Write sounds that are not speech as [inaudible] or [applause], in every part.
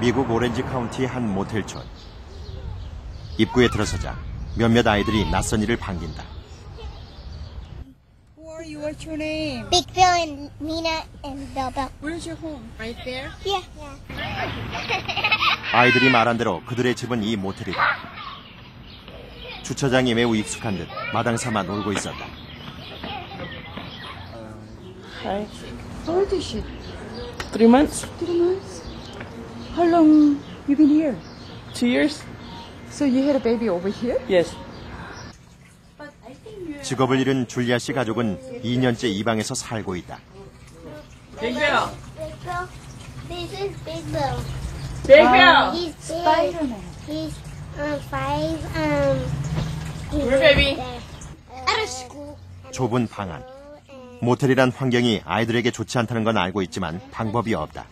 미국 오렌지 카운티의 한 모텔촌. 입구에 들어서자 몇몇 아이들이 낯선 이를 반긴다. Who are you? What's your name? Big Bill and Nina and Bell Bell. Where's your home? Right there? Yeah. yeah. 아이들이 말한 대로 그들의 집은 이 모텔이다. 주차장이 매우 익숙한 듯 마당 삼아 놀고 있었다. Hi. How old is she? Three months? Three months. How long you been here? Two years? So you had a baby over here? Yes. 직업을 잃은 줄리아 씨 가족은 2년째 이 방에서 살고 있다. Bill. This is Big Bill. Big Bill. He's. Spider-Man. He's um, five. Um. he's Where, baby? Out of school. 좁은 방 안. 모텔이란 환경이 아이들에게 좋지 않다는 건 알고 있지만 방법이 없다.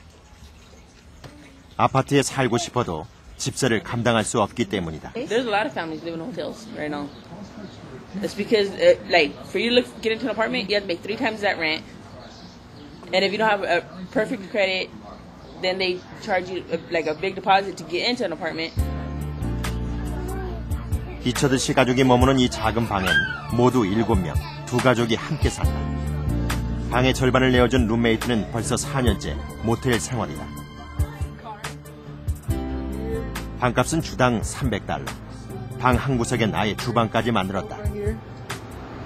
아파트에 살고 싶어도 집세를 감당할 수 없기 때문이다. There's a lot of families living in hotels right now. It's because, uh, like, for you to look, get into an apartment, you have to make three times that rent. And if you don't have a perfect credit, then they charge you uh, like a big deposit to get into an apartment. 씨 가족이 머무는 이 작은 방엔 모두 7명, 두 가족이 함께 산다. 방의 절반을 내어준 룸메이트는 벌써 4년째 모텔 생활이다. 방값은 주당 300달러. 방 한 구석엔 아예 주방까지 만들었다.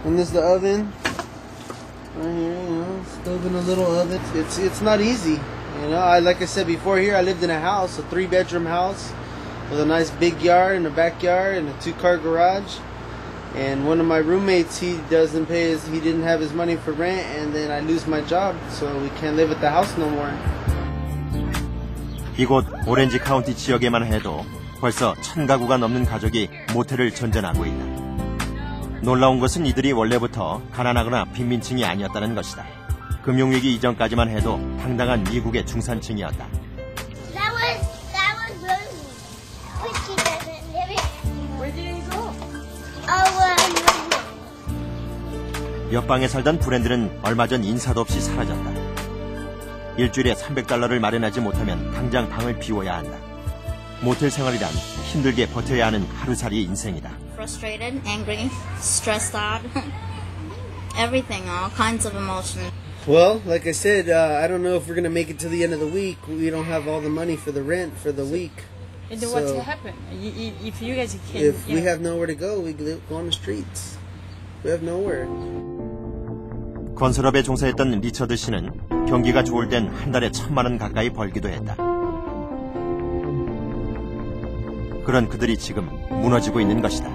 And this is the oven. Right here, you know, stove and a little oven. It's it's not easy. You know, I like I said before here, I lived in a house, a three bedroom house with a nice big yard and a backyard and a two car garage. And one of my roommates, he doesn't pay his, he didn't have his money for rent, and then I lose my job, so we can't live at the house no more. 이곳 오렌지 카운티 지역에만 해도 벌써 천 가구가 넘는 가족이 모텔을 전전하고 있다. 놀라운 것은 이들이 원래부터 가난하거나 빈민층이 아니었다는 것이다. 금융위기 이전까지만 해도 당당한 미국의 중산층이었다. 옆방에 살던 브랜드는 얼마 전 인사도 없이 사라졌다. 일주일에 300달러를 마련하지 못하면 당장 방을 비워야 한다. 모텔 생활이란 힘들게 버텨야 하는 하루살이 인생이다. frustrated, angry, stressed out, [laughs] everything, all kinds of emotion. Well, like I said, uh, I don't know if we're gonna make it to the end of the week. We don't have all the money for the rent for the week. And then what's So- gonna happen? You, you, if you guys can, If you we know, have nowhere to go, we live, go on the streets. We have nowhere. 건설업에 종사했던 리처드 씨는 경기가 좋을 땐 한 달에 천만 원 가까이 벌기도 했다. 그런 그들이 지금 무너지고 있는 것이다.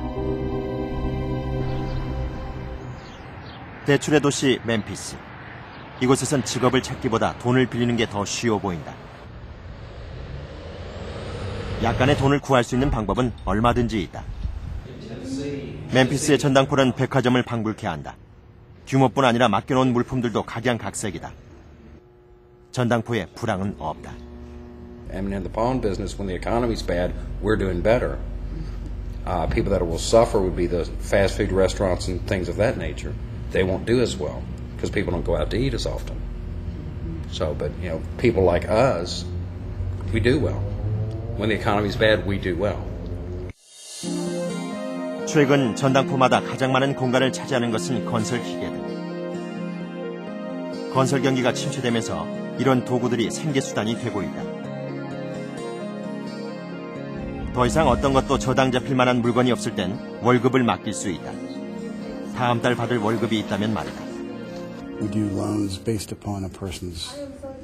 대출의 도시 멤피스. 이곳에선 직업을 찾기보다 돈을 빌리는 게 더 쉬워 보인다. 약간의 돈을 구할 수 있는 방법은 얼마든지 있다. 멤피스의 전당포는 백화점을 방불케 한다. 규모뿐 아니라 맡겨놓은 물품들도 각양각색이다. 전당포에 불황은 없다. I mean, in the pawn business, when the economy's bad, we're doing better. Uh, people that will suffer would be the fast food restaurants and things of that nature. They won't do as well because people don't go out to eat as often. So, but you know, people like us, we do well. When the economy's bad, we do well. 최근 전당포마다 가장 많은 공간을 차지하는 것은 건설 기계들. 건설 경기가 침체되면서 이런 도구들이 생계수단이 되고 있다. 더 이상 어떤 것도 저당 잡힐 만한 물건이 없을 땐 월급을 맡길 수 있다. 다음 달 받을 월급이 있다면 말이다. We do loans based upon a person's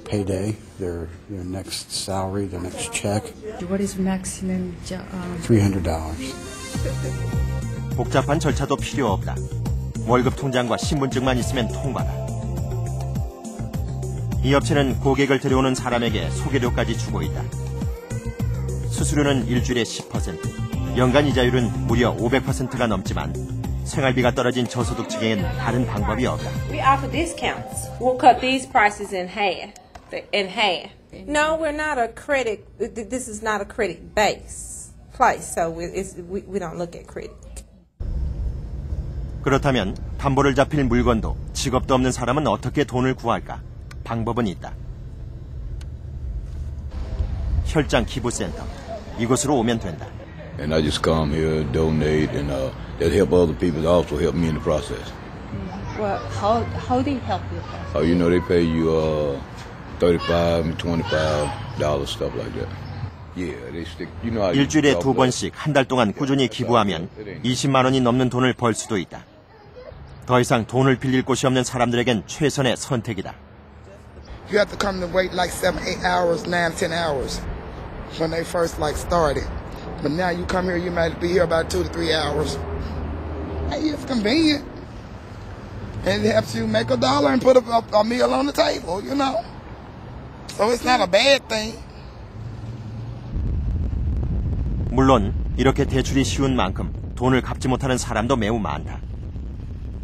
payday, their their next salary, their next check, what is maximum? jo- Um, three hundred dollars. 복잡한 절차도 필요 없다. 월급 통장과 신분증만 있으면 통과다. 이 업체는 고객을 데려오는 사람에게 소개료까지 주고 있다. 수수료는 일주일에 10%, 연간 이자율은 무려 500%가 넘지만 생활비가 떨어진 저소득층에겐 다른 방법이 없다. We offer discounts. We'll cut these prices in half. In half. No, we're not a credit. This is not a credit base place, so we, it's, we, we don't look at credit. 그렇다면 담보를 잡힐 물건도 직업도 없는 사람은 어떻게 돈을 구할까? 방법은 있다. 혈장 기부센터. 이곳으로 오면 된다. And I just come here, donate, and uh, that help other people. Also help me in the process. Well, how how they help you? Uh, you know, they pay you uh, 35 25 dollars, stuff like that. Yeah, they stick. You know how you 일주일에 두 번씩 한 달 동안 꾸준히 기부하면 20만 원이 넘는 돈을 벌 수도 있다. 더 이상 돈을 빌릴 곳이 없는 사람들에겐 최선의 선택이다. You have to come to wait like seven, eight hours, nine, ten hours when they first like started. But now you come here, you might be here about two to three hours. Hey, it's convenient. And it helps you make a dollar and put a, a, a meal on the table, you know. So it's not a bad thing. 물론 이렇게 대출이 쉬운 만큼 돈을 갚지 못하는 사람도 매우 많다.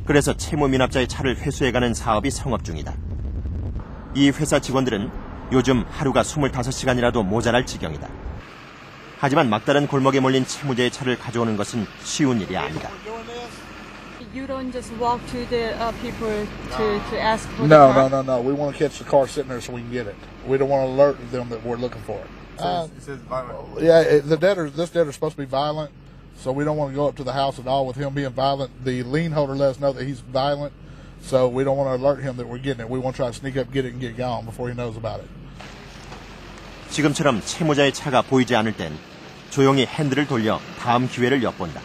그래서 채무 미납자의 차를 회수해가는 사업이 성업 중이다. 이 회사 직원들은 요즘 하루가 25시간이라도 모자랄 지경이다. 하지만 막다른 골목에 몰린 채무자의 차를 가져오는 것은 쉬운 일이 아니다. You don't just walk to the uh, people to, to ask for No, the car. no, no, no. We want to catch the car sitting there so we can get it. We don't want to alert them that we're looking for it. Uh, Yeah, it, the debtor, this debtor's supposed to be violent, so we don't want to go up to the house at all with him being violent. The lien holder let us know that he's violent, so we don't want to alert him that we're getting it. We want to try to sneak up, get it, and get gone before he knows about it. 지금처럼 채무자의 차가 보이지 않을 땐 조용히 핸들을 돌려 다음 기회를 엿본다.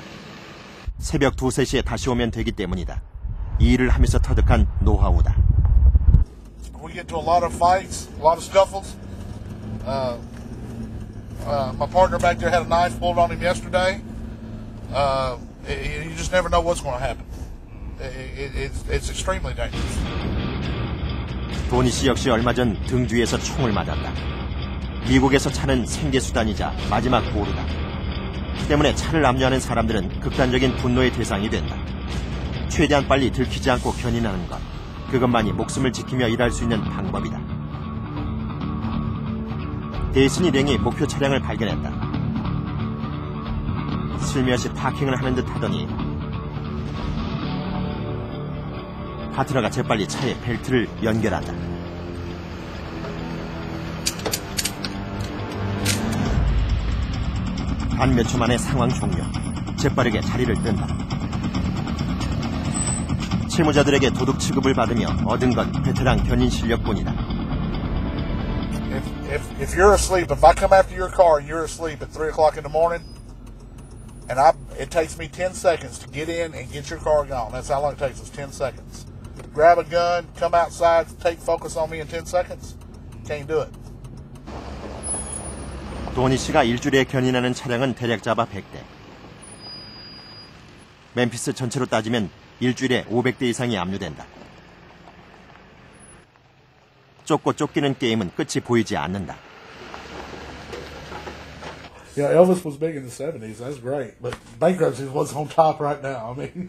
새벽 2, 3시에 다시 오면 되기 때문이다. 이 일을 하면서 터득한 노하우다. We get to a lot of fights, a lot of scuffles. Uh, uh, my partner back there had a knife pulled on him yesterday. Uh, it- you just never know what's going to happen. It, it, it's, it's extremely dangerous. 도니 씨 역시 얼마 전 등 뒤에서 총을 맞았다. 미국에서 차는 생계 수단이자 마지막 보루다. 때문에 차를 압류하는 사람들은 극단적인 분노의 대상이 된다. 최대한 빨리 들키지 않고 견인하는 것. 그것만이 목숨을 지키며 일할 수 있는 방법이다. 데이슨이 랭이 목표 차량을 발견했다. 슬며시 파킹을 하는 듯 하더니 파트너가 재빨리 차에 벨트를 연결한다. 단 몇 초 만에 상황 종료. 재빠르게 자리를 뜬다. 채무자들에게 도둑 취급을 받으며 얻은 건 베테랑 견인 실력뿐이다. If, if, if you're asleep, if I come after your car and you're asleep at 3 o'clock in the morning, and I, it takes me 10 seconds to get in and get your car gone. That's how long it takes us, 10 seconds. Grab a gun, come outside, take focus on me in 10 seconds. Can't do it. 도니 씨가 일주일에 견인하는 차량은 대략 잡아 100대. 멤피스 전체로 따지면 일주일에 500대 이상이 압류된다. 쫓고 쫓기는 게임은 끝이 보이지 않는다. Yeah, Elvis was big in the 70s. That's great. But bankruptcy what's on top right now. I mean,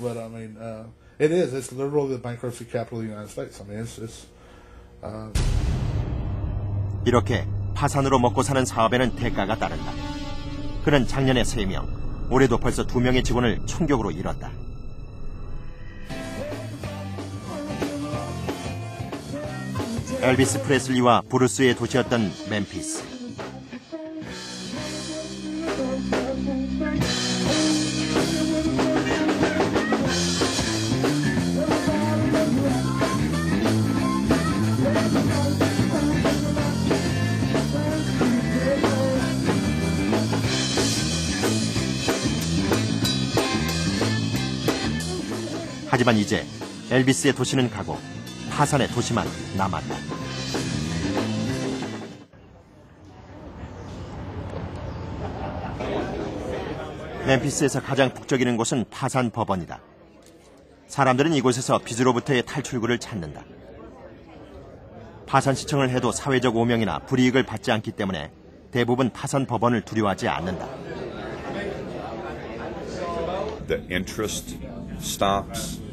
but I mean, uh, it is. It's literally the bankruptcy capital of the United States. I mean, it's, it's uh, 이렇게 파산으로 먹고 사는 사업에는 대가가 따른다. 그는 작년에 3명, 올해도 벌써 2명의 직원을 총격으로 잃었다. 엘비스 프레슬리와 브루스의 도시였던 멤피스. 하지만 이제 엘비스의 도시는 가고 파산의 도시만 남았다. 멤피스에서 가장 북적이는 곳은 파산 법원이다. 사람들은 이곳에서 빚으로부터의 탈출구를 찾는다. 파산 시청을 해도 사회적 오명이나 불이익을 받지 않기 때문에 대부분 파산 법원을 두려워하지 않는다. the interest stops,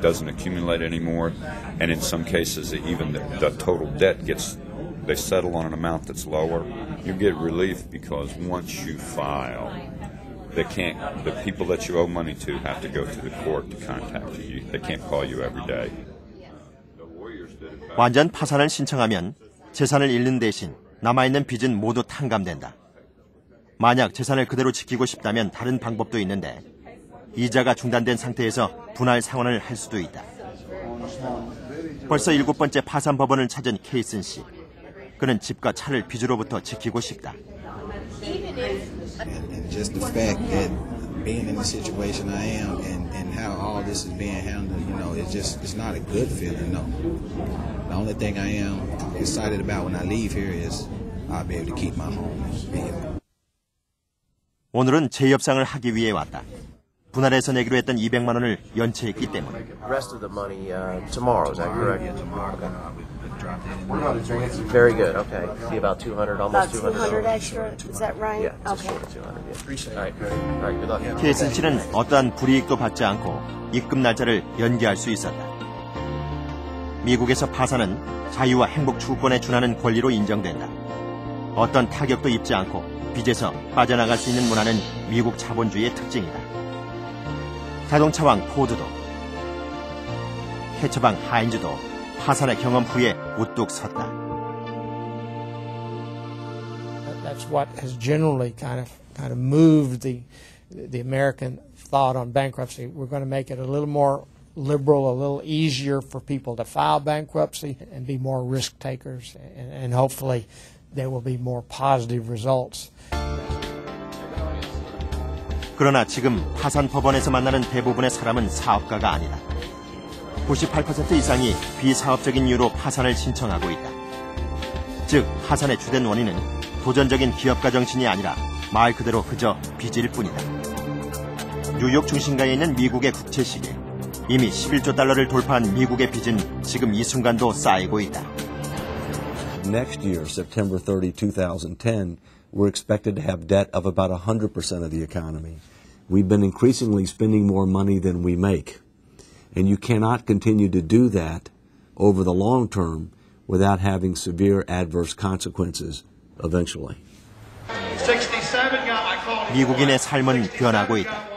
doesn't accumulate anymore, and in some cases, even the, the total debt gets, they settle on an amount that's lower. You get relief because once you file, they can't, the people that you owe money to have to go to the court to contact you. They can't call you every day. 완전 파산을 신청하면 재산을 잃는 대신 남아있는 빚은 모두 탕감된다. 만약 재산을 그대로 지키고 싶다면 다른 방법도 있는데 이자가 중단된 상태에서 분할 상환을 할 수도 있다. 벌써 일곱 번째 파산 법원을 찾은 케이슨 씨. 그는 집과 차를 빚으로부터 지키고 싶다. and just the fact that being in the situation I am and, and how all this is being handled, you know, it's just it's not a good feeling. No, the only thing I am excited about when I leave here is I'll be able to keep my home and be able. 오늘은 재협상을 하기 위해 왔다. 분할해서 내기로 했던 200만 원을 연체했기 때문에. rest of the money uh, tomorrow. Is that correct? Yeah, tomorrow. Very good. Okay. See about 200, About almost 200. 200 extra, is that right? Yeah, just Okay. short of 200. Yeah. All right. All right. Good luck. 케이슨 씨는 어떠한 불이익도 받지 않고 입금 날짜를 연기할 수 있었다. 미국에서 파산은 자유와 행복 추구권에 준하는 권리로 인정된다. 어떤 타격도 입지 않고 빚에서 빠져나갈 수 있는 문화는 미국 자본주의의 특징이다. 자동차왕 포드도 해처방 하인즈도 파산의 경험 후에 우뚝 섰다. That's what has generally kind of kind of moved the the American thought on bankruptcy. We're going to make it a little more liberal, a little easier for people to file bankruptcy and be more risk takers, and, and hopefully there will be more positive results. 그러나 지금 파산 법원에서 만나는 대부분의 사람은 사업가가 아니다. 98% 이상이 비사업적인 이유로 파산을 신청하고 있다. 즉, 파산의 주된 원인은 도전적인 기업가 정신이 아니라 말 그대로 그저 빚일 뿐이다. 뉴욕 중심가에 있는 미국의 국채 시계. 이미 11조 달러를 돌파한 미국의 빚은 지금 이 순간도 쌓이고 있다. Next year, September 30, 2010, we're expected to have debt of about 100% of the economy. We've been increasingly spending more money than we make. And you cannot continue to do that over the long term without having severe adverse consequences eventually. 67 got my call. 미국인의 삶은 변하고 있다.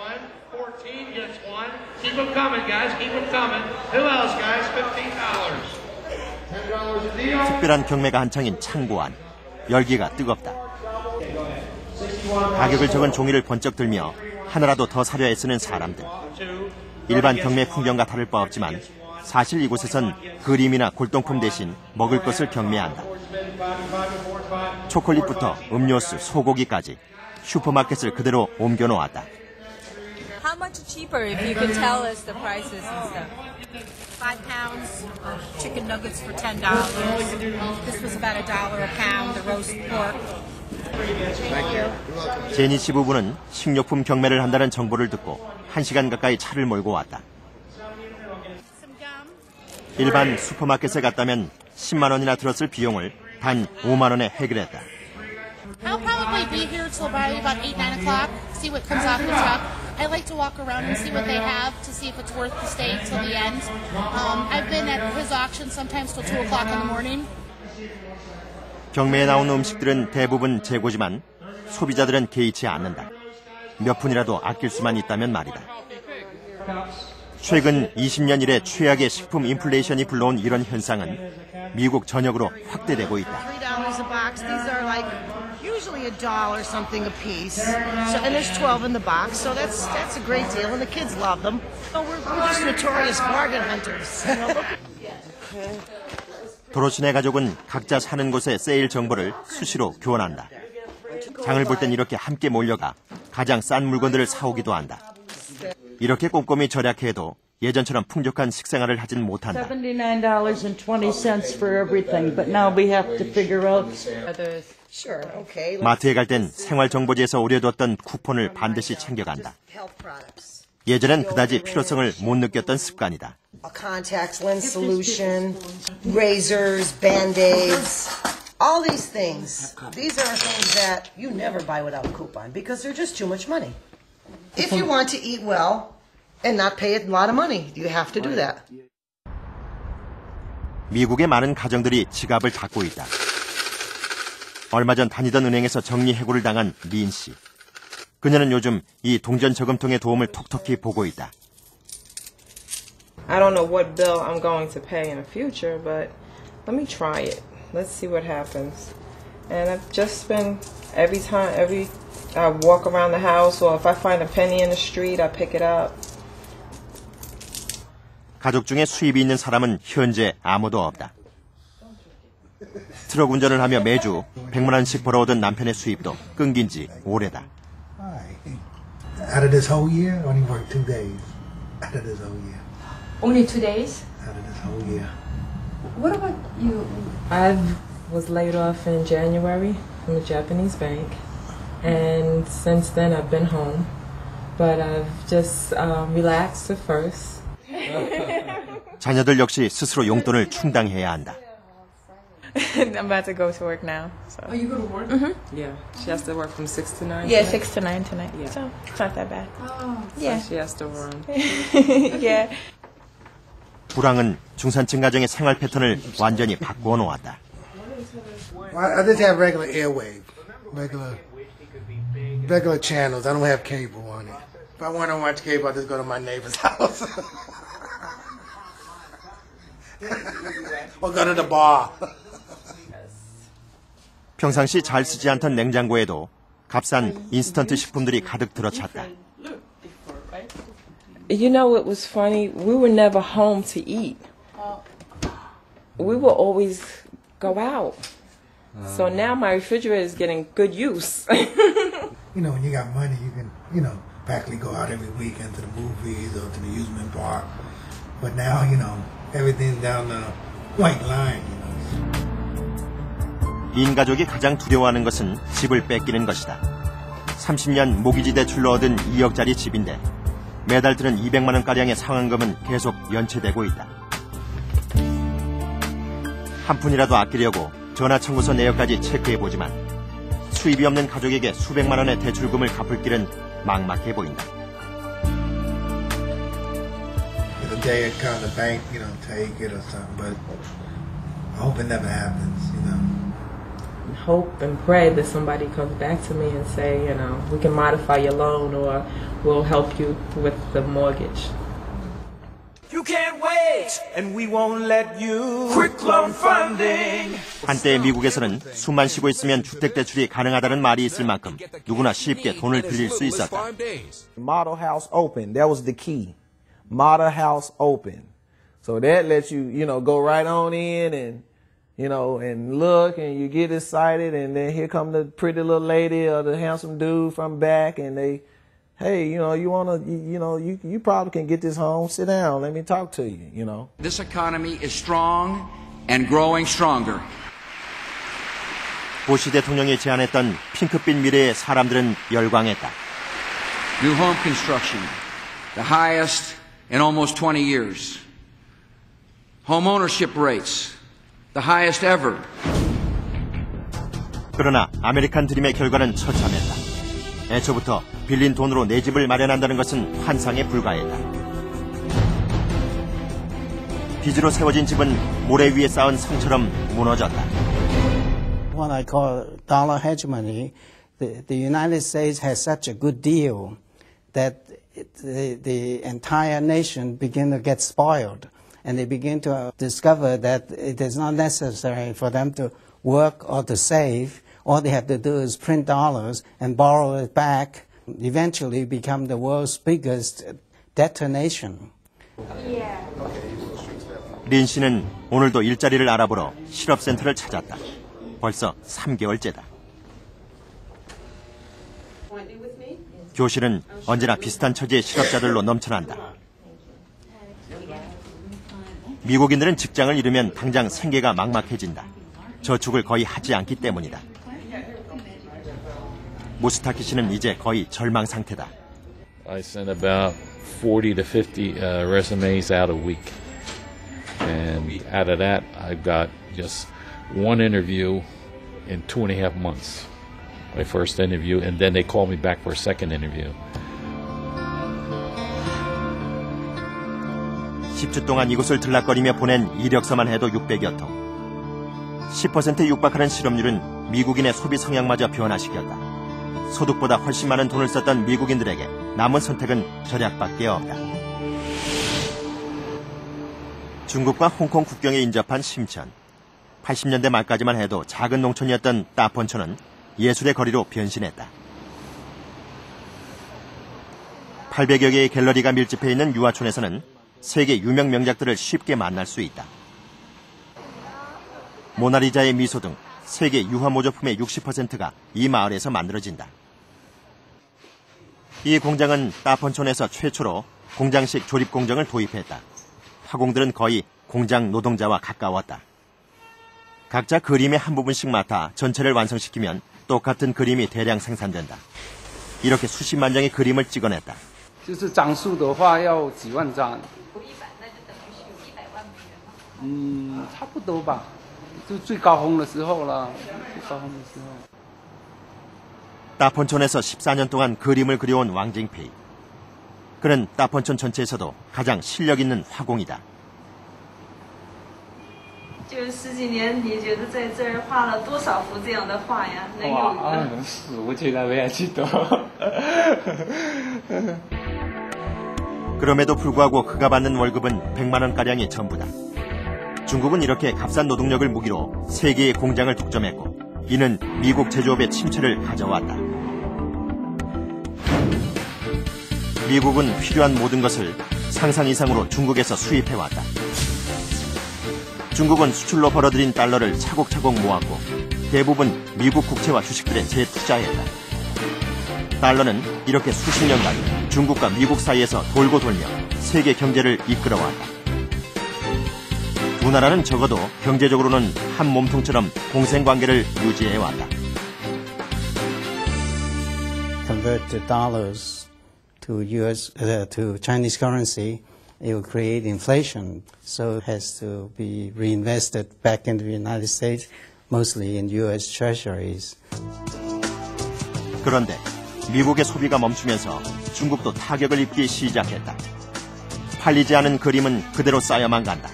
14 gets one. Keep them coming, guys. Keep them coming. Who else, guys? $15. $10 a deal. 특별한 경매가 한창인 창고안. 열기가 뜨겁다. 가격을 적은 종이를 번쩍 들며 하나라도 더 사려 애쓰는 사람들. 일반 경매 풍경과 다를 바 없지만 사실 이곳에선 그림이나 골동품 대신 먹을 것을 경매한다. 초콜릿부터 음료수, 소고기까지 슈퍼마켓을 그대로 옮겨 놓았다. How much cheaper if you could tell us the prices and stuff? Five pounds chicken nuggets for ten dollars. This was about a dollar a pound, the roast pork. Thank you. 제니 씨 부부는 식료품 경매를 한다는 정보를 듣고 1시간 가까이 차를 몰고 왔다. 일반 슈퍼마켓에 갔다면 10만 원이나 들었을 비용을 단 5만 원에 해결했다. I'll probably be here till probably about 8, 9 o'clock, see what comes off the truck. I like to walk around and see what they have to see if it's worth the stay till the end. Um, I've been at his auction sometimes till 2 o'clock in the morning. 경매에 나온 음식들은 대부분 재고지만 소비자들은 개의치 않는다. 몇 푼이라도 아낄 수만 있다면 말이다. 최근 20년 이래 최악의 식품 인플레이션이 불러온 이런 현상은 미국 전역으로 확대되고 있다. Usually a dollar something a piece. So, and there's twelve in the box, so that's that's a great deal, and the kids love them. So we're, we're just notorious bargain hunters. You know? 도로시네 가족은 각자 사는 곳의 세일 정보를 수시로 교환한다. 장을 볼 땐 이렇게 함께 몰려가 가장 싼 물건들을 사오기도 한다. 이렇게 꼼꼼히 절약해도 예전처럼 풍족한 식생활을 하진 못한다. $79.20 for everything, but now we have to figure out. 마트에 갈 땐 생활정보지에서 오려뒀던 쿠폰을 반드시 챙겨간다. 예전엔 그다지 필요성을 못 느꼈던 습관이다. A contact lens solution, razors, band-aids, all these things. These are things that you never buy without a coupon because they're just too much money. If you want to eat well and not pay a lot of money, you have to do that. 미국의 많은 가정들이 지갑을 닫고 있다. 얼마 전 다니던 은행에서 정리 해고를 당한 린 씨. 그녀는 요즘 이 동전 저금통의 도움을 톡톡히 보고 있다. I don't know what bill I'm going to pay in the future, but let me try it. Let's see what happens. And I've just been every time, every I walk around the house, or if I find a penny in the street, I pick it up. 가족 중에 수입이 있는 사람은 현재 아무도 없다. 트럭 운전을 하며 매주 100만 원씩 벌어오던 남편의 수입도 끊긴 지 오래다. Out of this whole year, only worked two days. Out of this whole year. Only two days? Out of this whole year. What about you? I was laid off in January from a Japanese bank, and since then I've been home. But I've just um, relaxed at first. 자녀들 역시 스스로 용돈을 충당해야 한다. [laughs] I'm about to go to work now. So. Oh, you go to work? Mm-hmm. Yeah, she has to work from six to nine. Yeah, tonight. six to nine tonight. Yeah. So it's not that bad. Oh, So she has to run. [laughs] yeah. 불황은 중산층 가정의 생활 패턴을 완전히 바꾸어 놓았다. I, I just have regular airwave, regular, regular channels. I don't have cable on it. If I want to watch cable, I just go to my neighbor's house. [laughs] or go to the bar. 평상시 잘 쓰지 않던 냉장고에도 값싼 인스턴트 식품들이 가득 들어찼다. You know, it was funny. We were never home to eat. We will always go out. So now my refrigerator is getting good use. [laughs] You know, when you got money, you can, you know, practically go out every weekend to the movies or to the amusement park. But now, you know, everything's down the white line. You know. 인 가족이 가장 두려워하는 것은 집을 뺏기는 것이다. 30년 모기지 대출로 얻은 2억짜리 집인데 매달 드는 200만 원가량의 상환금은 계속 연체되고 있다. 한 푼이라도 아끼려고 전화 청구서 내역까지 체크해보지만 수입이 없는 가족에게 수백만 원의 대출금을 갚을 길은 막막해 보인다. It never happens, you know. Hope and pray that somebody comes back to me and say, you know, we can modify your loan or we'll help you with the mortgage. You can't wait, and we won't let you. Quick loan funding. 한때 미국에서는 숨만 쉬고 있으면 주택 대출이 가능하다는 말이 있을 만큼 누구나 쉽게 돈을 빌릴 수 있었다. Model house open. That was the key. Model house open. So that lets you, you know, go right on in and, you know, and look and you get excited and then here come the pretty little lady or the handsome dude from back and they, hey, you know, you want to, you, you know, you, you probably can get this home. Sit down. Let me talk to you, you know. This economy is strong and growing stronger. 부시 대통령이 제안했던 핑크빛 미래에 사람들은 열광했다. New home construction, the highest in almost 20 years. Home ownership rates, the highest ever. 그러나 아메리칸 드림의 결과는 처참했다. 애초부터 빌린 돈으로 내 집을 마련한다는 것은 환상에 불과했다. 빚으로 세워진 집은 모래 위에 쌓은 성처럼 무너졌다. what I call dollar hegemony, the, the United States has such a good deal that the, the entire nation begin to get spoiled. And they begin to uh, discover that it is not necessary for them to work or to save. All they have to do is print dollars and borrow it back, eventually become the world's biggest debtor nation. 린 씨는 오늘도 일자리를 알아보러 실업센터를 찾았다. 벌써 3개월째다. 교실은 언제나 비슷한 처지의 실업자들로 넘쳐난다. 미국인들은 직장을 잃으면 당장 생계가 막막해진다. 저축을 거의 하지 않기 때문이다. 무스타키 씨는 이제 거의 절망 상태다. I send about 40 to 50 uh, resumes out a week. And out of that, I've got just one interview in two and a half months. My first interview, and then they called me back for a second interview. 10주 동안 이곳을 들락거리며 보낸 이력서만 해도 600여 통. 10%에 육박하는 실업률은 미국인의 소비 성향마저 변화시켰다. 소득보다 훨씬 많은 돈을 썼던 미국인들에게 남은 선택은 절약밖에 없다. 중국과 홍콩 국경에 인접한 심천. 80년대 말까지만 해도 작은 농촌이었던 따폰촌은 예술의 거리로 변신했다. 800여 개의 갤러리가 밀집해 있는 유아촌에서는 세계 유명 명작들을 쉽게 만날 수 있다. 모나리자의 미소 등 세계 유화 모조품의 60%가 이 마을에서 만들어진다. 이 공장은 따폰촌에서 최초로 공장식 조립 공정을 도입했다. 화공들은 거의 공장 노동자와 가까웠다. 각자 그림의 한 부분씩 맡아 전체를 완성시키면 똑같은 그림이 대량 생산된다. 이렇게 수십만 장의 그림을 찍어냈다. 就是张数的话要几万张。 嗯，差不多吧，就最高峰的时候了，最高峰的时候。 따폰촌에서 14년 동안 그림을 그려온 왕징페이. 그는 따폰촌 전체에서도 가장 실력 있는 화공이다. 就是十几年，你觉得在这儿画了多少幅这样的画呀？能有哇，能数不起来，我也记得。 그럼에도 불구하고 그가 받는 월급은 100만 원가량이 전부다. 중국은 이렇게 값싼 노동력을 무기로 세계의 공장을 독점했고 이는 미국 제조업의 침체를 가져왔다. 미국은 필요한 모든 것을 상상 이상으로 중국에서 수입해왔다. 중국은 수출로 벌어들인 달러를 차곡차곡 모았고 대부분 미국 국채와 주식들에 재투자했다. 달러는 이렇게 수십 년간 중국과 미국 사이에서 돌고 돌며 세계 경제를 이끌어왔다. 두 나라는 적어도 경제적으로는 한 몸통처럼 공생 관계를 유지해 왔다. convert the dollars to US uh, to Chinese currency, it will create inflation. So it has to be reinvested back into the United States, mostly in US treasuries. 그런데 미국의 소비가 멈추면서 중국도 타격을 입기 시작했다. 팔리지 않은 그림은 그대로 쌓여만 간다.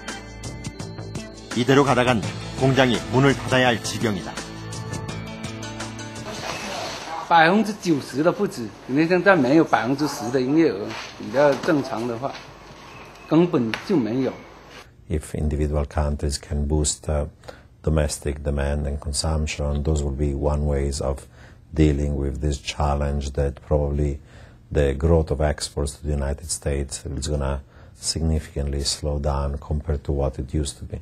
이대로 가다간 공장이 문을 닫아야 할 지경이다. 百分之九十的不止，你现在没有百分之十的营业额，比较正常的话，根本就没有。 if individual countries can boost uh, domestic demand and consumption, those will be one ways of dealing with this challenge that probably the growth of exports to the United States is going to significantly slow down compared to what it used to be.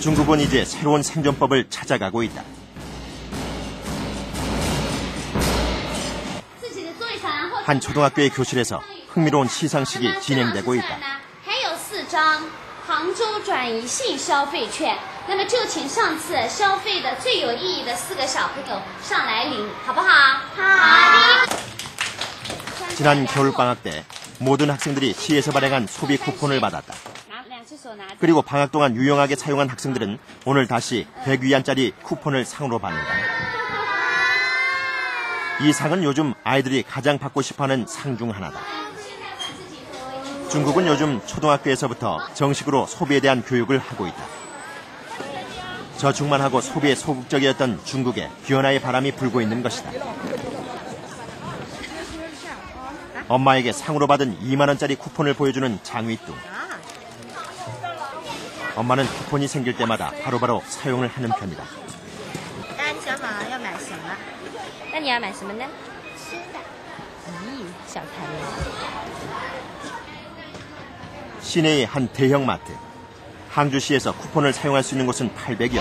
중국은 이제 새로운 생존법을 찾아가고 있다. 한 초등학교의 교실에서 흥미로운 시상식이 진행되고 있다. 지난 겨울방학 때 모든 학생들이 시에서 발행한 소비 쿠폰을 받았다. 그리고 방학 동안 유용하게 사용한 학생들은 오늘 다시 100위안짜리 쿠폰을 상으로 받는다. 이 상은 요즘 아이들이 가장 받고 싶어하는 상 중 하나다. 중국은 요즘 초등학교에서부터 정식으로 소비에 대한 교육을 하고 있다. 저축만 하고 소비에 소극적이었던 중국에 변화의 바람이 불고 있는 것이다. 엄마에게 상으로 받은 2만원짜리 쿠폰을 보여주는 장위뚱. 엄마는 쿠폰이 생길 때마다 바로바로 사용을 하는 편이다. 시내의 한 대형 마트. 항주시에서 쿠폰을 사용할 수 있는 곳은 800여.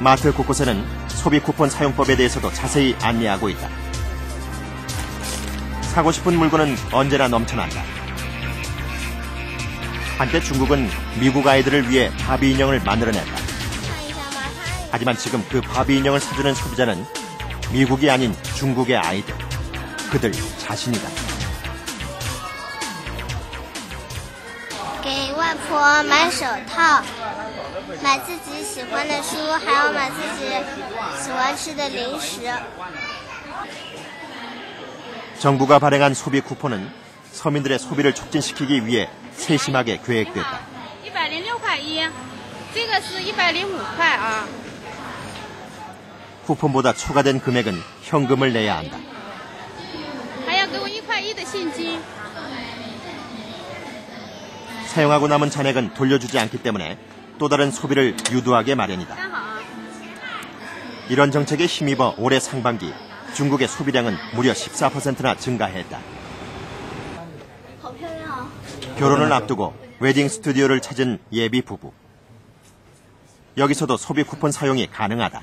마트 곳곳에는 소비 쿠폰 사용법에 대해서도 자세히 안내하고 있다. 사고 싶은 물건은 언제나 넘쳐난다. 한때 중국은 미국 아이들을 위해 바비 인형을 만들어냈다. 하지만 지금 그 바비 인형을 사주는 소비자는 미국이 아닌 중국의 아이들, 그들 자신이다. 정부가 발행한 소비 쿠폰은 서민들의 소비를 촉진시키기 위해 세심하게 계획됐다. 一百零六块一，这个是一百零五块啊。 쿠폰보다 초과된 금액은 현금을 내야 한다. 低的现金。 사용하고 남은 잔액은 돌려주지 않기 때문에 또 다른 소비를 유도하게 마련이다. 이런 정책에 힘입어 올해 상반기 중국의 소비량은 무려 14%나 증가했다. 결혼을 앞두고 웨딩 스튜디오를 찾은 예비 부부. 여기서도 소비 쿠폰 사용이 가능하다.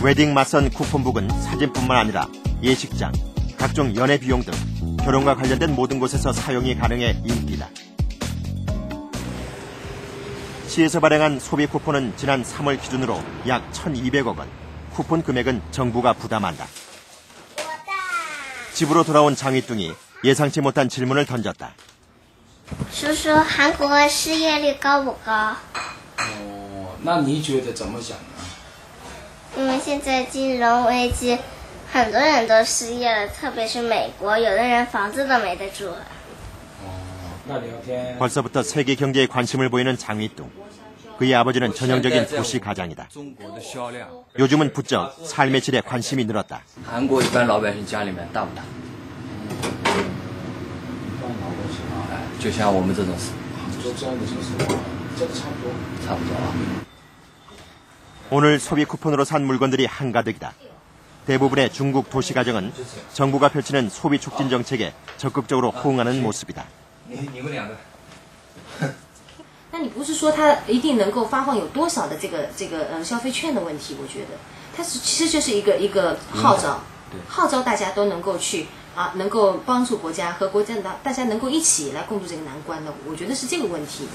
웨딩 맞선 쿠폰북은 사진뿐만 아니라 예식장, 각종 연애 비용 등 결혼과 관련된 모든 곳에서 사용이 가능해 인기다. 시에서 발행한 소비 쿠폰은 지난 3월 기준으로 약 1,200억 원. 쿠폰 금액은 정부가 부담한다. 집으로 돌아온 장휘뚱이 예상치 못한 질문을 던졌다. 叔叔，韩国失业率高不高？哦，那你觉得怎么讲呢？因为现在金融危机， 很多人都失业了，特别是美国，有的人房子都没得住了。 那聊天。 벌써부터 세계 경제에 관심을 보이는 장휘뚱. 그의 아버지는 전형적인 도시 가장이다. 中国的销量， 요즘은 부쩍 삶의 질에 관심이 늘었다. 韩国一般老百姓家里面大不大？哎，就像我们这种事，就这样的就是，这个差不多。差不多啊。 오늘 소비 쿠폰으로 산 물건들이 한가득이다. 대부분의 중국 도시 가정은 정부가 펼치는 소비 촉진 정책에 적극적으로 호응하는 모습이다. 你你们两个。那你不是说它一定能够发放有多少的这个这个呃消费券的问题？我觉得它是其实就是一个一个号召，号召大家都能够去啊，能够帮助国家和国家的大家能够一起来共度这个难关的。我觉得是这个问题。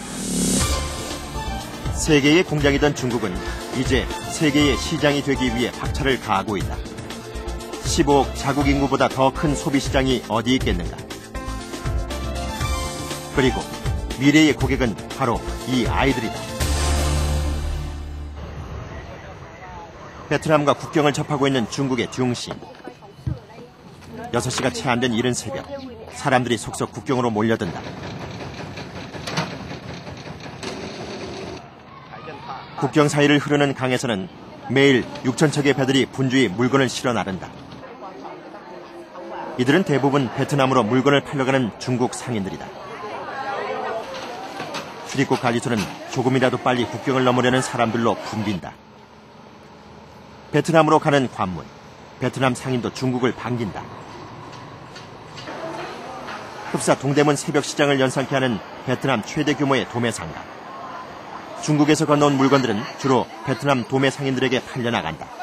세계의 공장이던 중국은 이제 세계의 시장이 되기 위해 박차를 가하고 있다. 15억 자국 인구보다 더 큰 소비 시장이 어디 있겠는가? 그리고 미래의 고객은 바로 이 아이들이다. 베트남과 국경을 접하고 있는 중국의 듀웅시. 6시가 채 안 된 이른 새벽, 사람들이 속속 국경으로 몰려든다. 국경 사이를 흐르는 강에서는 매일 6천 척의 배들이 분주히 물건을 실어 나른다. 이들은 대부분 베트남으로 물건을 팔러 가는 중국 상인들이다. 출입국 관리소는 조금이라도 빨리 국경을 넘으려는 사람들로 붐빈다. 베트남으로 가는 관문, 베트남 상인도 중국을 반긴다. 흡사 동대문 새벽 시장을 연상케 하는 베트남 최대 규모의 도매 상가. 중국에서 건너온 물건들은 주로 베트남 도매 상인들에게 팔려나간다.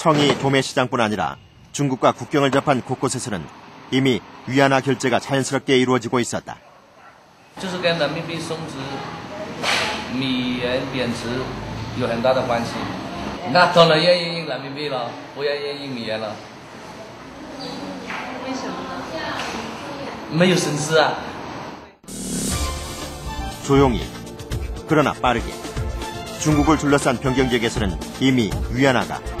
청이 도매시장뿐 아니라 중국과 국경을 접한 곳곳에서는 이미 위안화 결제가 자연스럽게 이루어지고 있었다. 조용히 그러나 빠르게 중국을 둘러싼 변경지역에서는 이미 위안화가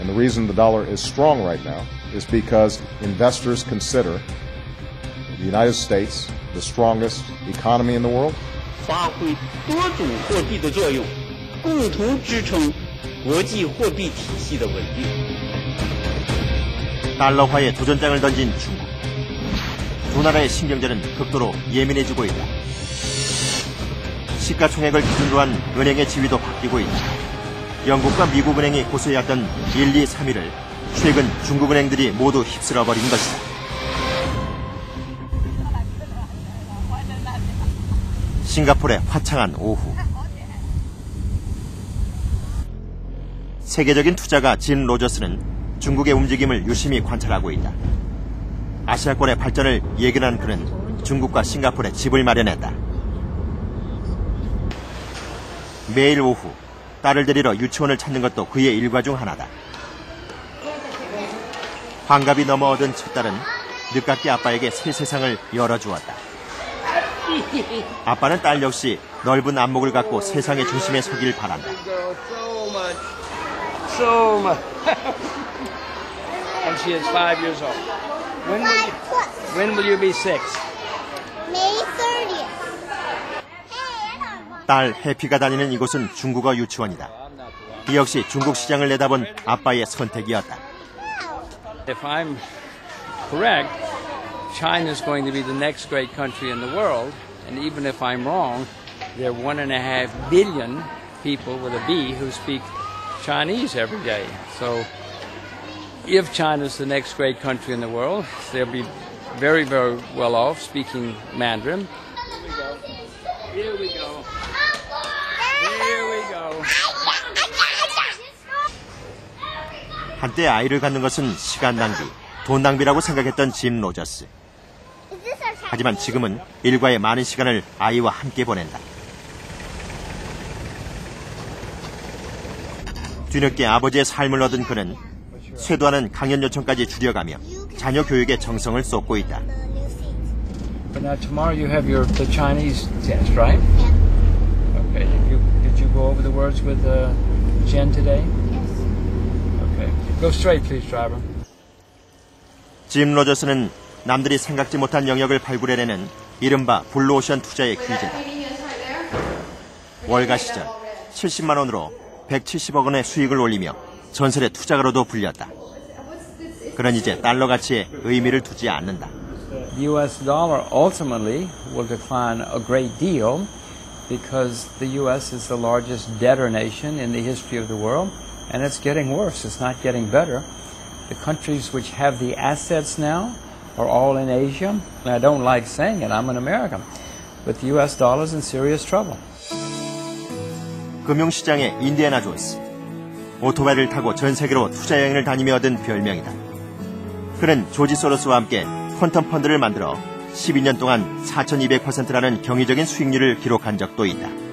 And the reason the dollar is strong right now is because investors consider the United States the strongest economy in the world. 发挥多种货币的作用，共同支撑国际货币体系的稳定。 달러화에 도전장을 던진 중국. 두 나라의 신경전은 극도로 예민해지고 있다. 시가총액을 기준으로 한 은행의 지위도 바뀌고 있다. 영국과 미국 은행이 고수해왔던 1, 2, 3위를 최근 중국 은행들이 모두 휩쓸어버린 것이다. 싱가포르의 화창한 오후. 세계적인 투자가 진 로저스는 중국의 움직임을 유심히 관찰하고 있다. 아시아권의 발전을 예견한 그는 중국과 싱가포르에 집을 마련했다. 매일 오후 딸을 데리러 유치원을 찾는 것도 그의 일과 중 하나다. 환갑이 넘어 얻은 첫 딸은 늦깎이 아빠에게 새 세상을 열어주었다. 아빠는 딸 역시 넓은 안목을 갖고 세상의 중심에 서길 바란다. So much. So much. and she is five years old. When will you, when will you be six? May 30th. 딸 해피가 다니는 이곳은 중국어 유치원이다. 이 역시 중국 시장을 내다본 아빠의 선택이었다. If I'm correct, China is going to be the next great country in the world. And even if I'm wrong, there are one and a half billion people with a B who speak Chinese every day. So if China is the next great country in the world, they'll be very, very well off speaking Mandarin. Here we go. Here we go. 한때 아이를 갖는 것은 시간 낭비, 돈 낭비라고 생각했던 짐 로저스. 하지만 지금은 일과의 많은 시간을 아이와 함께 보낸다. 뒤늦게 아버지의 삶을 얻은 그는 쇄도하는 강연 요청까지 줄여가며 자녀 교육에 정성을 쏟고 있다. But now tomorrow you have your the Chinese test, right? Okay. Did you did you go over the words with uh, Jen today? Go straight, please, driver. 짐 로저스는 남들이 생각지 못한 영역을 발굴해내는 이른바 블루오션 투자의 귀재다. 월가 시절 70만 원으로 170억 원의 수익을 올리며 전설의 투자가로도 불렸다. 그런 이제 달러 가치에 의미를 두지 않는다. U.S. dollar ultimately will decline a great deal because the U.S. is the largest debtor nation in the history of the world, and it's getting worse. It's not getting better. The countries which have the assets now are all in Asia. And I don't like saying it, I'm an American. But the U.S. dollar is in serious trouble. 금융시장의 인디애나 존스. 오토바이를 타고 전 세계로 투자 여행을 다니며 얻은 별명이다. 그는 조지 소로스와 함께 퀀텀 펀드를 만들어 12년 동안 4,200%라는 경이적인 수익률을 기록한 적도 있다.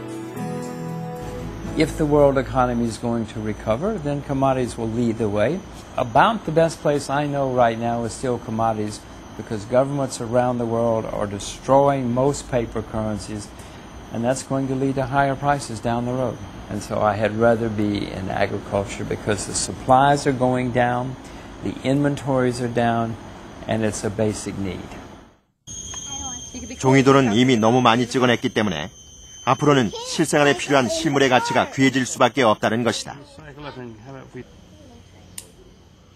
If the world economy is going to recover, then commodities will lead the way. About the best place I know right now is still commodities because governments around the world are destroying most paper currencies, and that's going to lead to higher prices down the road. And so I had rather be in agriculture because the supplies are going down, the inventories are down, and it's a basic need. 종이돌은 이미 너무 많이 찍어냈기 때문에 앞으로는 실생활에 필요한 실물의 가치가 귀해질 수밖에 없다는 것이다.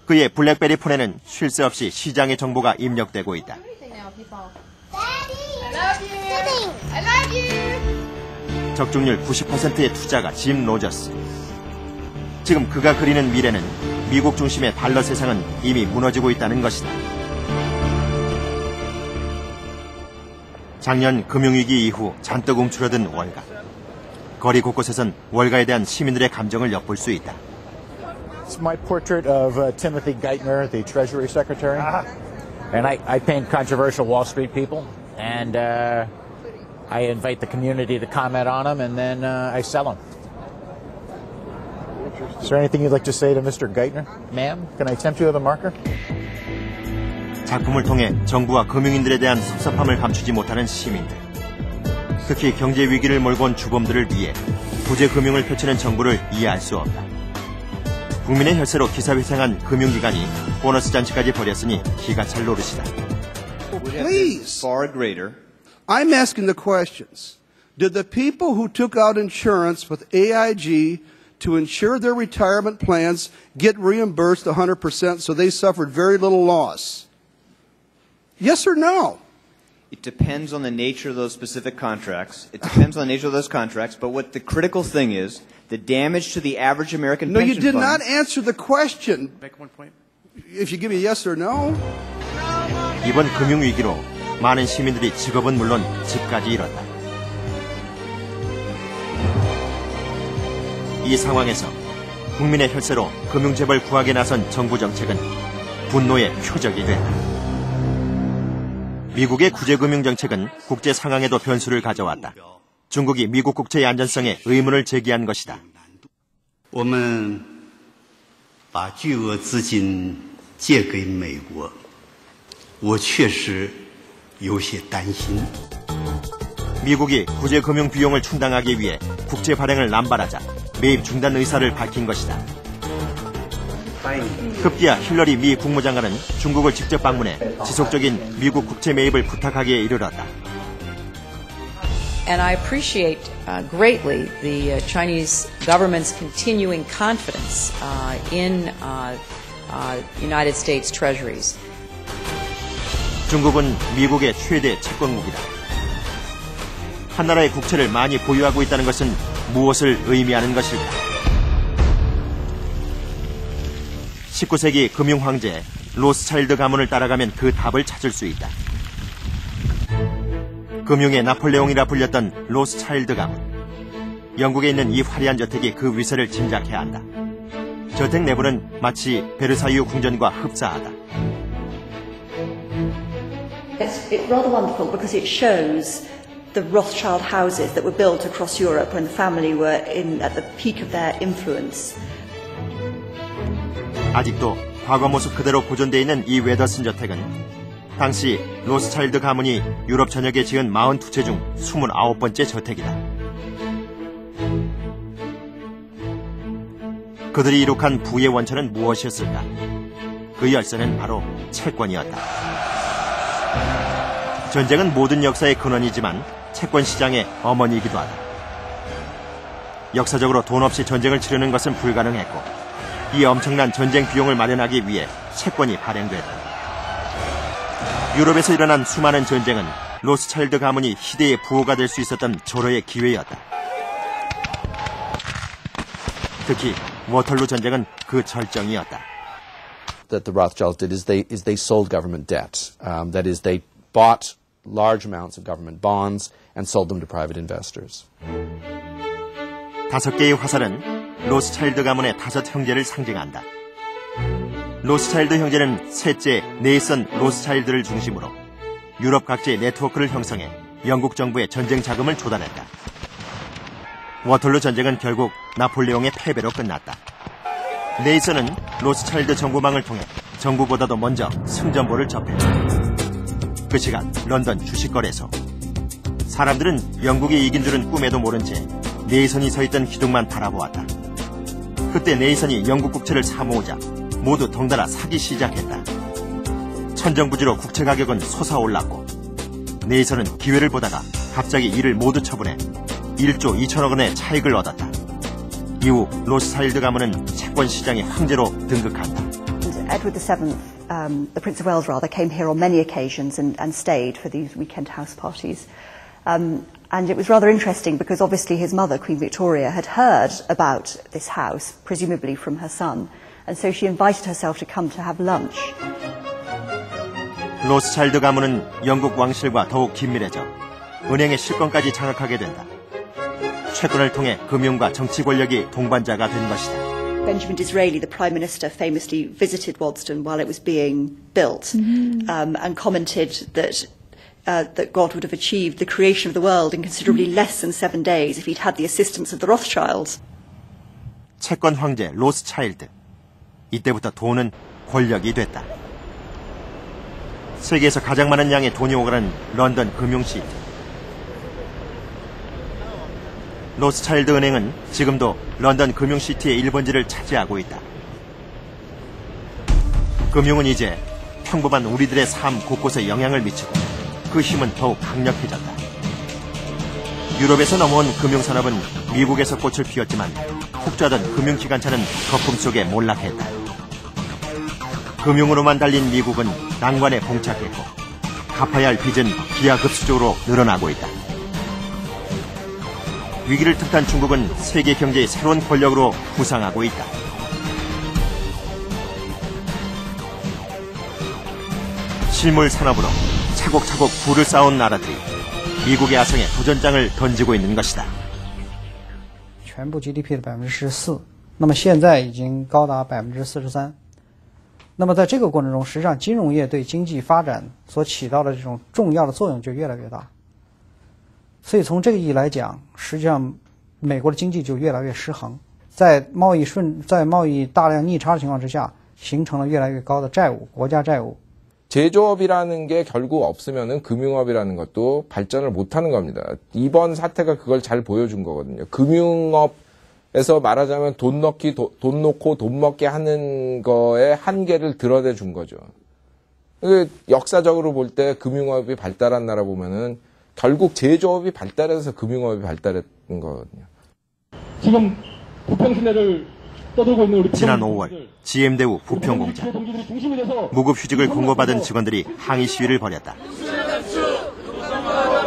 그의 블랙베리 폰에는 쉴 새 없이 시장의 정보가 입력되고 있다. 적중률 90%의 투자가 짐 로저스. 지금 그가 그리는 미래는 미국 중심의 달러 세상은 이미 무너지고 있다는 것이다. 작년 금융위기 이후 잔뜩 움츠러든 월가. 거리 곳곳에선 월가에 대한 시민들의 감정을 엿볼 수 있다. It's my portrait of uh, Timothy Geithner, the Treasury Secretary. And I, I paint controversial Wall Street people, and uh, I invite the community to comment on them, and then uh, I sell them. Is there anything you'd like to say to Mr. Geithner? Ma'am, can I tempt you with a marker? 작품을 통해 정부와 금융인들에 대한 섭섭함을 감추지 못하는 시민들. 특히 경제 위기를 몰고 온 주범들을 위해 구제 금융을 펼치는 정부를 이해할 수 없다. 국민의 혈세로 기사회생한 금융기관이 보너스 잔치까지 벌였으니 기가 찰 노릇이다. Please. Far greater. I'm asking the questions. Did the people who took out insurance with AIG to insure their retirement plans get reimbursed 100% so they suffered very little loss? Yes or no? It depends on the nature of those specific contracts. It depends on the nature of those contracts. But what the critical thing is, the damage to the average American No, you pension did fund. not answer the question. If you give me a yes or no. 이번 금융위기로 많은 시민들이 직업은 물론 집까지 잃었다. 이 상황에서 국민의 혈세로 금융재벌 구하게 나선 정부 정책은 분노의 표적이 됐다. 미국의 구제금융정책은 국제 상황에도 변수를 가져왔다. 중국이 미국 국채의 안전성에 의문을 제기한 것이다. 我们把巨额资金借给美国，我确实有些担心。 미국이 구제금융 비용을 충당하기 위해 국채 발행을 남발하자 매입 중단 의사를 밝힌 것이다. 급기야 힐러리 미 국무장관은 중국을 직접 방문해 지속적인 미국 국채 매입을 부탁하기에 이르렀다. And I appreciate uh, greatly the uh, Chinese government's continuing confidence uh, in uh, uh, United States treasuries. 중국은 미국의 최대 채권국이다. 한 나라의 국채를 많이 보유하고 있다는 것은 무엇을 의미하는 것일까? 19세기 금융 황제 로스차일드 가문을 따라가면 그 답을 찾을 수 있다. 금융의 나폴레옹이라 불렸던 로스차일드 가문. 영국에 있는 이 화려한 저택이 그 위세를 짐작해야 한다. 저택 내부는 마치 베르사유 궁전과 흡사하다. It's it rather wonderful because it shows the Rothschild houses that were built across Europe when the family were in at the peak of their influence. 아직도 과거 모습 그대로 보존되어 있는 이 웨더슨 저택은 당시 로스차일드 가문이 유럽 전역에 지은 42채 중 29번째 저택이다. 그들이 이룩한 부의 원천은 무엇이었을까? 그 열쇠는 바로 채권이었다. 전쟁은 모든 역사의 근원이지만 채권 시장의 어머니이기도 하다. 역사적으로 돈 없이 전쟁을 치르는 것은 불가능했고 이 엄청난 전쟁 비용을 마련하기 위해 채권이 발행됐다. 유럽에서 일어난 수많은 전쟁은 로스차일드 가문이 희대의 부호가 될 수 있었던 절호의 기회였다. 특히 워털루 전쟁은 그 절정이었다. that the Rothschilds did is they is they sold government debt. Um, that is, they bought large amounts of government bonds and sold them to private investors. 다섯 개의 화살은 로스차일드 가문의 다섯 형제를 상징한다. 로스차일드 형제는 셋째 네이선 로스차일드를 중심으로 유럽 각지의 네트워크를 형성해 영국 정부의 전쟁 자금을 조달했다. 워털루 전쟁은 결국 나폴레옹의 패배로 끝났다. 네이선은 로스차일드 정보망을 통해 정부보다도 먼저 승전보를 접했다. 그 시간 런던 주식거래소. 사람들은 영국이 이긴 줄은 꿈에도 모른 채 네이선이 서 있던 기둥만 바라보았다. 그때 네이선이 영국 국채를 사모으자 모두 덩달아 사기 시작했다. 천정부지로 국채 가격은 솟아올랐고 네이선은 기회를 보다가 갑자기 이를 모두 처분해 1조 2천억 원의 차익을 얻었다. 이후 로스차일드 가문은 채권 시장의 황제로 등극한다. Um, the Prince of Wales rather, came here on many occasions and, and stayed for these weekend house parties. Um, and it was rather interesting because obviously his mother, Queen Victoria, had heard about this house, presumably from her son, and so she invited herself to come to have lunch. 로스차일드 가문은 영국 왕실과 더욱 긴밀해져 은행의 실권까지 장악하게 된다. 채권을 통해 금융과 정치 권력이 동반자가 된 것이다. Benjamin Disraeli, the Prime Minister, famously visited Waddesdon while it was being built um, and commented that, uh, that God would have achieved the creation of the world in considerably less than seven days if he'd had the assistance of the Rothschilds. 채권 황제 로스차일드. 이때부터 돈은 권력이 됐다. 세계에서 가장 많은 양의 돈이 오가는 런던 금융시티. 로스차일드 은행은 지금도 런던 금융시티의 1번지를 차지하고 있다. 금융은 이제 평범한 우리들의 삶 곳곳에 영향을 미치고 그 힘은 더욱 강력해졌다. 유럽에서 넘어온 금융산업은 미국에서 꽃을 피웠지만 폭주하던 금융기관차는 거품 속에 몰락했다. 금융으로만 달린 미국은 난관에 봉착했고 갚아야 할 빚은 기하급수적으로 늘어나고 있다. 위기를 틈탄 중국은 세계 경제의 새로운 권력으로 부상하고 있다. 실물 산업으로 차곡차곡 부를 쌓아온 나라들이 미국의 아성에 도전장을 던지고 있는 것이다. 全部 GDP 的百分之十四，那么现在已经高达百分之四十三。那么在这个过程中，实际上金融业对经济发展所起到的这种重要的作用就越来越大。所以从这个意义来讲，实际上美国的经济就越来越失衡，在贸易顺在贸易大量逆差的情况之下，形成了越来越高的债务，国家债务。 제조업이라는 게 결국 없으면은 금융업이라는 것도 발전을 못 하는 겁니다. 이번 사태가 그걸 잘 보여준 거거든요. 금융업에서 말하자면 돈 넣기, 도, 돈 놓고 돈 먹게 하는 거에 한계를 드러내 준 거죠. 역사적으로 볼 때 금융업이 발달한 나라 보면은 결국 제조업이 발달해서 금융업이 발달했던 거거든요. 지금 부평 시내를 지난 5월 GM대우 부평공장 무급 휴직을 공고받은 직원들이 항의 시위를 벌였다.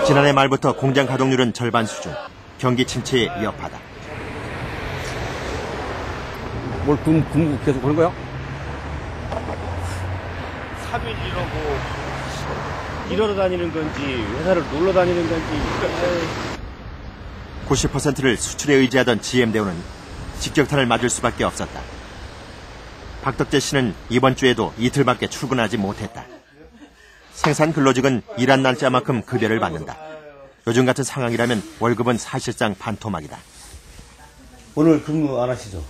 지난해 말부터 공장 가동률은 절반 수준, 경기 침체에 위협하다. 뭘 군, 군 계속 그런 거야? 3일이라고 일하러 다니는 건지 회사를 놀러 다니는 건지 90%를 수출에 의지하던 GM대우는 직격탄을 맞을 수밖에 없었다. 박덕재 씨는 이번 주에도 이틀밖에 출근하지 못했다. 생산 근로직은 일한 날짜만큼 급여를 받는다. 요즘 같은 상황이라면 월급은 사실상 반토막이다. 오늘 근무 안 하시죠?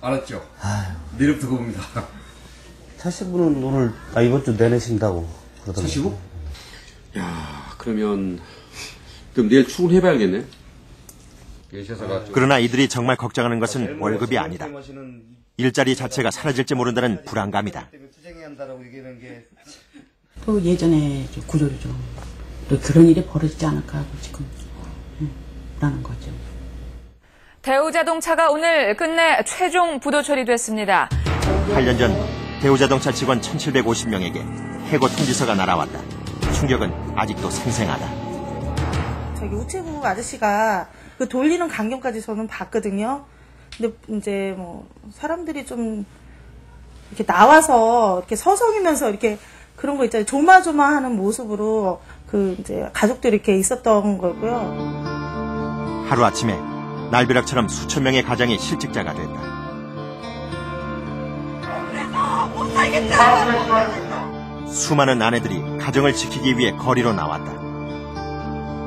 안 했죠. 내일부터 봅니다. 차시부는 오늘 아 이번 주 내내신다고 그러던데. 차시부? 야 그러면 그럼 내일 출근해봐야겠네. 그러나 이들이 정말 걱정하는 것은 월급이 아니다. 일자리 자체가 사라질지 모른다는 불안감이다. 또 예전에 구조를 좀 그런 일이 벌어지지 않을까 하고 지금 불안한 거죠. 대우자동차가 오늘 끝내 최종 부도 처리됐습니다. 8년 전 대우자동차 직원 1,750명에게 해고 통지서가 날아왔다. 충격은 아직도 생생하다. 저기 우체국 아저씨가 그 돌리는 광경까지 저는 봤거든요. 근데 이제 뭐 사람들이 좀 이렇게 나와서 이렇게 서성이면서 이렇게 그런 거 있잖아요. 조마조마하는 모습으로 그 이제 가족들이 이렇게 있었던 거고요. 하루 아침에 날벼락처럼 수천 명의 가정이 실직자가 됐다. 수많은 아내들이 가정을 지키기 위해 거리로 나왔다.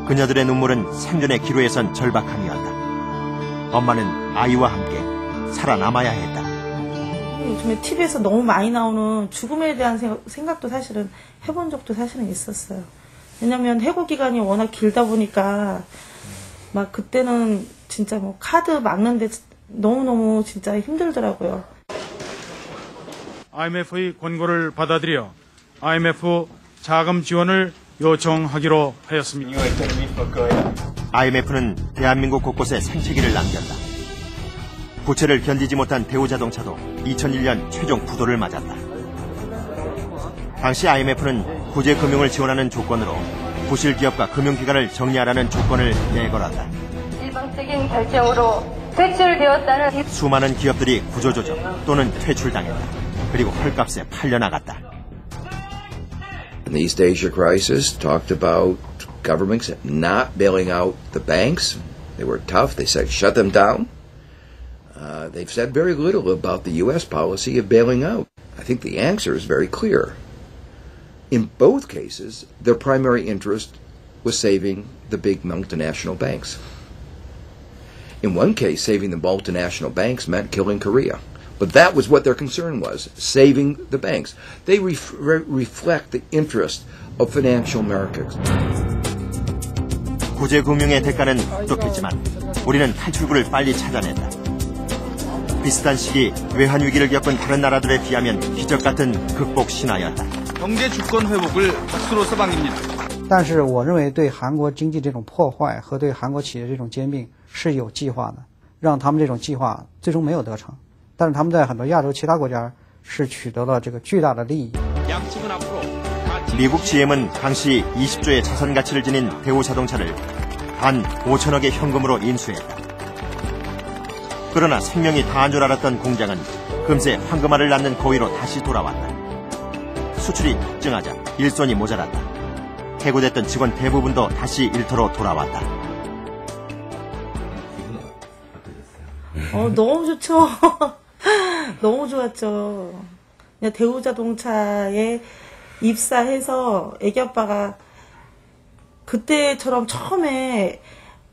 그녀들의 눈물은 생존의 기로에선 절박함이었다. 엄마는 아이와 함께 살아남아야 했다. 요즘에 TV에서 너무 많이 나오는 죽음에 대한 생각도 사실은 해본 적도 사실은 있었어요. 왜냐면 해고 기간이 워낙 길다 보니까 막 그때는 진짜 뭐 카드 막는데 너무너무 진짜 힘들더라고요. IMF의 권고를 받아들여 IMF 자금 지원을 요청하기로 하였습니다. IMF는 대한민국 곳곳에 생채기를 남겼다. 부채를 견디지 못한 대우자동차도 2001년 최종 부도를 맞았다. 당시 IMF는 구제금융을 지원하는 조건으로 부실 기업과 금융기관을 정리하라는 조건을 내걸었다. 일방적인 결정으로 퇴출되었다는 수많은 기업들이 구조조정 또는 퇴출당했다. 그리고 헐값에 팔려나갔다. In the East Asia crisis, talked about governments not bailing out the banks. They were tough. They said shut them down. Uh, they've said very little about the U.S. policy of bailing out. I think the answer is very clear. In both cases, their primary interest was saving the big multinational banks. In one case, saving the multinational banks meant killing Korea. But that was what their concern was, saving the banks. They ref- re- reflect the interest of financial markets. 구제금융의 대가는 똑똑했지만 우리는 탈출구를 빨리 찾아냈다. 비슷한 시기 외환 위기를 겪은 다른 나라들에 비하면 기적 같은 극복 신화였다. 경제 주권 회복을 박수로 서방입니다. 但是我认为对韩国经济这种破坏和对韩国企业这种兼并是有计划的，让他们这种计划最终没有得逞。 但是他们在很多亚洲其他国家是取得了这个巨大的利益。 양측은 앞으로 같이 미국 GM은 당시 20조의 자산 가치를 지닌 대우 자동차를 단 5천억의 현금으로 인수했다. 그러나 생명이 다한 줄 알았던 공장은 금세 황금알을 낳는 고의로 다시 돌아왔다. 수출이 급증하자 일손이 모자랐다. 해고됐던 직원 대부분도 다시 일터로 돌아왔다. 어, 너무 좋죠. [laughs] 너무 좋았죠. 그냥 대우자동차에 입사해서 애기 아빠가 그때처럼 처음에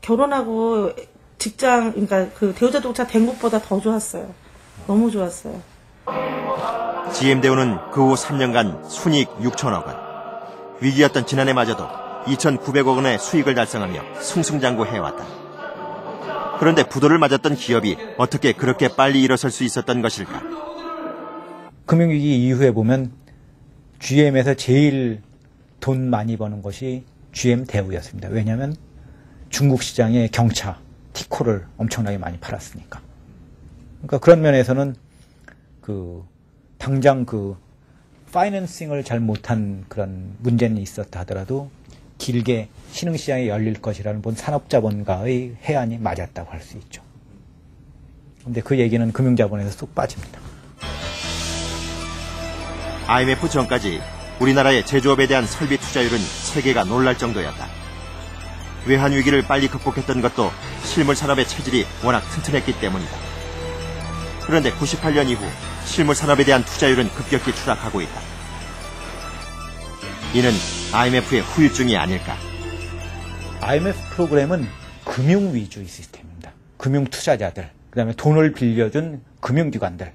결혼하고 직장, 그러니까 그 대우자동차 된 것보다 더 좋았어요. 너무 좋았어요. GM 대우는 그 후 3년간 순이익 6천억 원. 위기였던 지난해마저도 2,900억 원의 수익을 달성하며 승승장구해왔다. 그런데 부도를 맞았던 기업이 어떻게 그렇게 빨리 일어설 수 있었던 것일까? 금융위기 이후에 보면 GM에서 제일 돈 많이 버는 것이 GM 대우였습니다. 왜냐하면 중국 시장에 경차, 티코를 엄청나게 많이 팔았으니까. 그러니까 그런 면에서는 그 당장 그 파이낸싱을 잘 못한 그런 문제는 있었다 하더라도 길게 신흥시장이 열릴 것이라는 본 산업자본가의 해안이 맞았다고 할 수 있죠. 근데 그 얘기는 금융자본에서 쏙 빠집니다. IMF 전까지 우리나라의 제조업에 대한 설비 투자율은 세계가 놀랄 정도였다. 외환 위기를 빨리 극복했던 것도 실물 산업의 체질이 워낙 튼튼했기 때문이다. 그런데 98년 이후 실물 산업에 대한 투자율은 급격히 추락하고 있다. 이는 IMF의 후유증이 아닐까. IMF 프로그램은 금융 위주의 시스템입니다. 금융 투자자들, 그 다음에 돈을 빌려준 금융기관들의